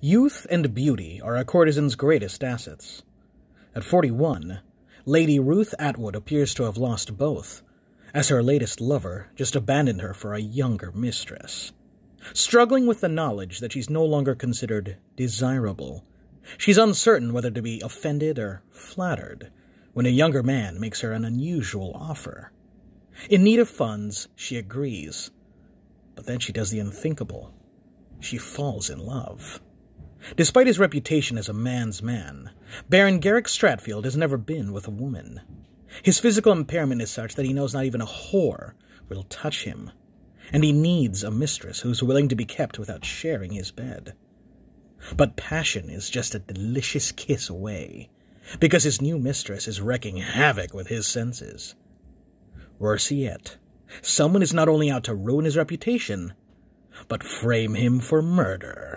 Youth and beauty are a courtesan's greatest assets. At 41, Lady Ruth Attwood appears to have lost both, as her latest lover just abandoned her for a younger mistress. Struggling with the knowledge that she's no longer considered desirable, she's uncertain whether to be offended or flattered when a younger man makes her an unusual offer. In need of funds, she agrees, but then she does the unthinkable. She falls in love. Despite his reputation as a man's man, Baron Garrick Stratfield has never been with a woman. His physical impairment is such that he knows not even a whore will touch him, and he needs a mistress who's willing to be kept without sharing his bed. But passion is just a delicious kiss away, because his new mistress is wreaking havoc with his senses. Worse yet, someone is not only out to ruin his reputation, but frame him for murder.